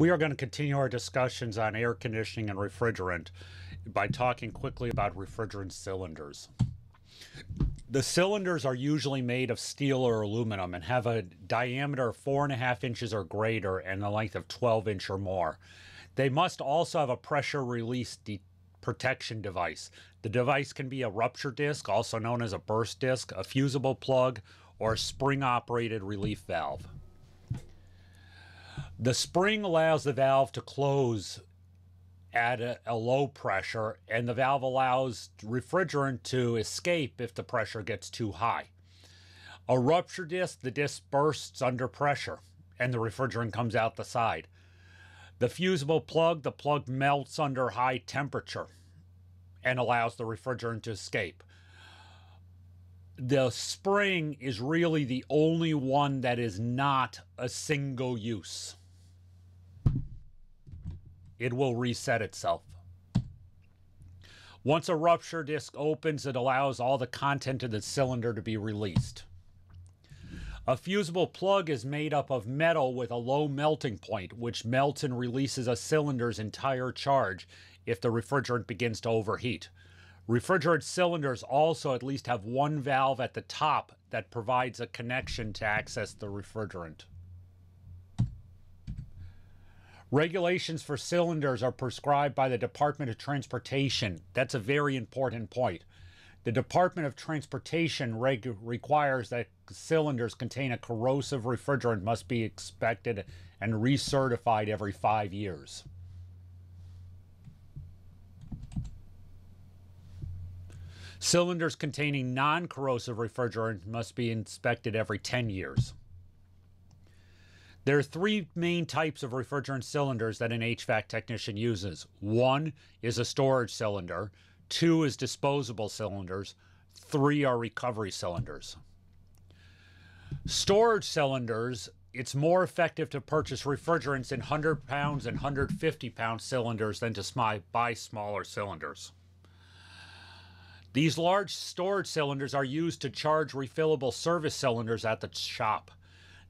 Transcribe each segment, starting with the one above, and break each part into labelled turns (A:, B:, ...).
A: We are going to continue our discussions on air conditioning and refrigerant by talking quickly about refrigerant cylinders. The cylinders are usually made of steel or aluminum and have a diameter of four and a half inches or greater and a length of 12 inch or more. They must also have a pressure release protection device. The device can be a rupture disc, also known as a burst disc, a fusible plug, or a spring operated relief valve. The spring allows the valve to close at a, a, low pressure, and the valve allows refrigerant to escape if the pressure gets too high. A rupture disc, the disc bursts under pressure, and the refrigerant comes out the side. The fusible plug, the plug melts under high temperature and allows the refrigerant to escape. The spring is really the only one that is not a single use it will reset itself. Once a rupture disc opens, it allows all the content of the cylinder to be released. A fusible plug is made up of metal with a low melting point, which melts and releases a cylinder's entire charge if the refrigerant begins to overheat. Refrigerant cylinders also at least have one valve at the top that provides a connection to access the refrigerant. Regulations for cylinders are prescribed by the Department of Transportation. That's a very important point. The Department of Transportation requires that cylinders contain a corrosive refrigerant must be inspected and recertified every five years. Cylinders containing non corrosive refrigerant must be inspected every 10 years. There are three main types of refrigerant cylinders that an HVAC technician uses. One is a storage cylinder, two is disposable cylinders, three are recovery cylinders. Storage cylinders, it's more effective to purchase refrigerants in 100 pounds and 150 pound cylinders than to buy smaller cylinders. These large storage cylinders are used to charge refillable service cylinders at the shop.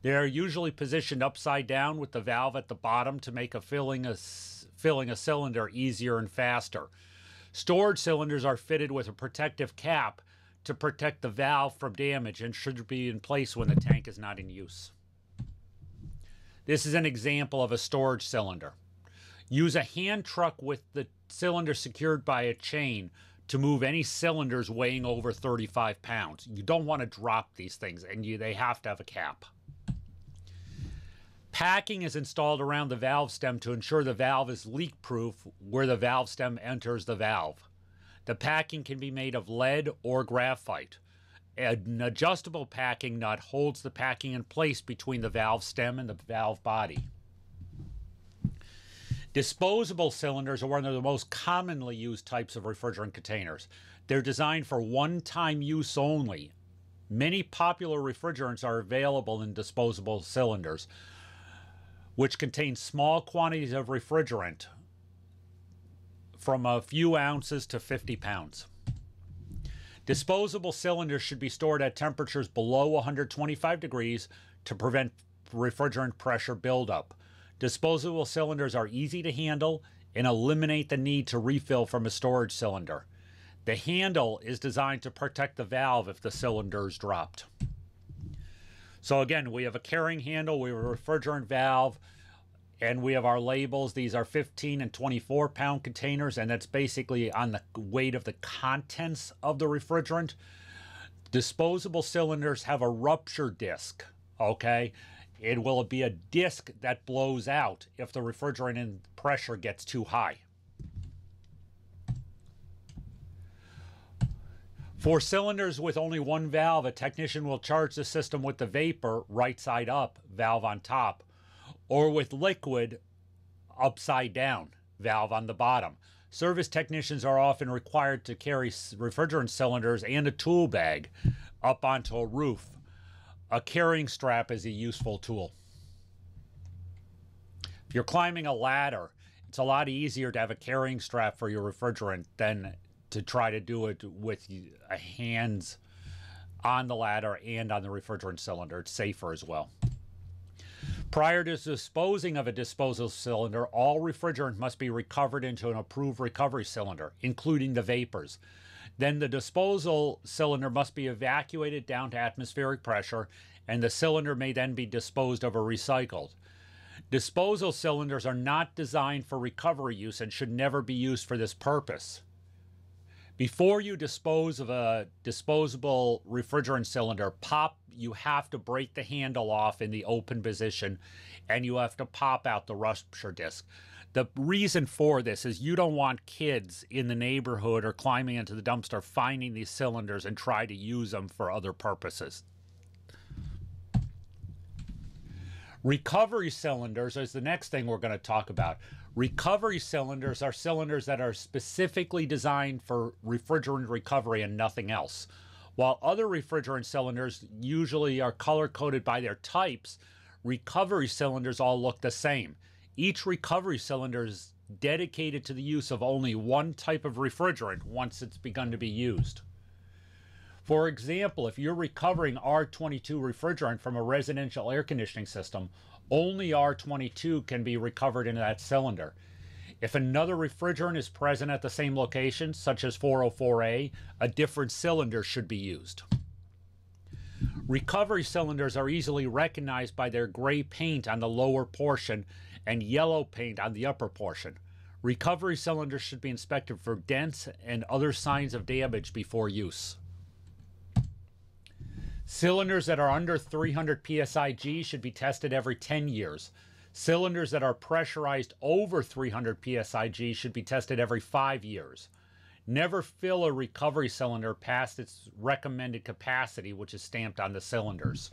A: They are usually positioned upside down with the valve at the bottom to make a filling a, filling a cylinder easier and faster. Storage cylinders are fitted with a protective cap to protect the valve from damage and should be in place when the tank is not in use. This is an example of a storage cylinder. Use a hand truck with the cylinder secured by a chain to move any cylinders weighing over 35 pounds. You don't want to drop these things and you, they have to have a cap. Packing is installed around the valve stem to ensure the valve is leak proof where the valve stem enters the valve. The packing can be made of lead or graphite. An adjustable packing nut holds the packing in place between the valve stem and the valve body. Disposable cylinders are one of the most commonly used types of refrigerant containers. They're designed for one time use only. Many popular refrigerants are available in disposable cylinders which contain small quantities of refrigerant from a few ounces to 50 pounds. Disposable cylinders should be stored at temperatures below 125 degrees to prevent refrigerant pressure buildup. Disposable cylinders are easy to handle and eliminate the need to refill from a storage cylinder. The handle is designed to protect the valve if the cylinder is dropped. So again, we have a carrying handle, we have a refrigerant valve, and we have our labels. These are 15 and 24 pound containers, and that's basically on the weight of the contents of the refrigerant. Disposable cylinders have a rupture disc, okay? It will be a disc that blows out if the refrigerant and pressure gets too high. For cylinders with only one valve, a technician will charge the system with the vapor right side up, valve on top, or with liquid upside down, valve on the bottom. Service technicians are often required to carry refrigerant cylinders and a tool bag up onto a roof. A carrying strap is a useful tool. If you're climbing a ladder, it's a lot easier to have a carrying strap for your refrigerant than to try to do it with a hands on the ladder and on the refrigerant cylinder. It's safer as well. Prior to disposing of a disposal cylinder, all refrigerant must be recovered into an approved recovery cylinder, including the vapors. Then the disposal cylinder must be evacuated down to atmospheric pressure, and the cylinder may then be disposed of or recycled. Disposal cylinders are not designed for recovery use and should never be used for this purpose. Before you dispose of a disposable refrigerant cylinder, pop you have to break the handle off in the open position and you have to pop out the rupture disc. The reason for this is you don't want kids in the neighborhood or climbing into the dumpster finding these cylinders and try to use them for other purposes. Recovery cylinders is the next thing we're going to talk about. Recovery cylinders are cylinders that are specifically designed for refrigerant recovery and nothing else. While other refrigerant cylinders usually are color coded by their types, recovery cylinders all look the same. Each recovery cylinder is dedicated to the use of only one type of refrigerant once it's begun to be used. For example, if you're recovering R22 refrigerant from a residential air conditioning system, only R22 can be recovered in that cylinder. If another refrigerant is present at the same location, such as 404A, a different cylinder should be used. Recovery cylinders are easily recognized by their gray paint on the lower portion and yellow paint on the upper portion. Recovery cylinders should be inspected for dents and other signs of damage before use. Cylinders that are under 300 psig should be tested every 10 years. Cylinders that are pressurized over 300 psig should be tested every 5 years. Never fill a recovery cylinder past its recommended capacity, which is stamped on the cylinders.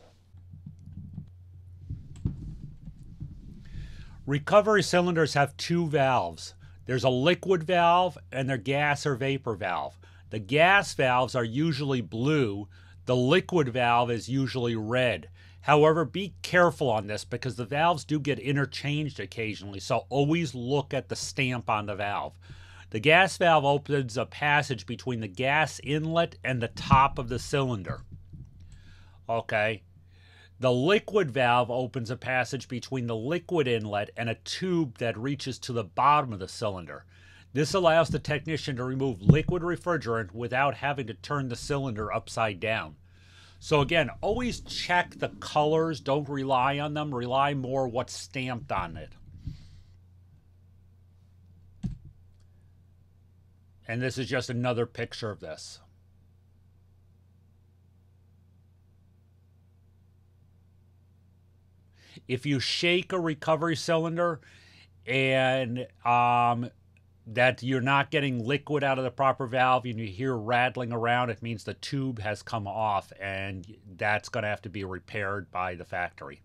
A: Recovery cylinders have two valves. There's a liquid valve and their gas or vapor valve. The gas valves are usually blue, the liquid valve is usually red. However, be careful on this because the valves do get interchanged occasionally, so always look at the stamp on the valve. The gas valve opens a passage between the gas inlet and the top of the cylinder. Okay. The liquid valve opens a passage between the liquid inlet and a tube that reaches to the bottom of the cylinder. This allows the technician to remove liquid refrigerant without having to turn the cylinder upside down. So again, always check the colors. Don't rely on them. Rely more what's stamped on it. And this is just another picture of this. If you shake a recovery cylinder and um, that you're not getting liquid out of the proper valve and you hear rattling around, it means the tube has come off and that's going to have to be repaired by the factory.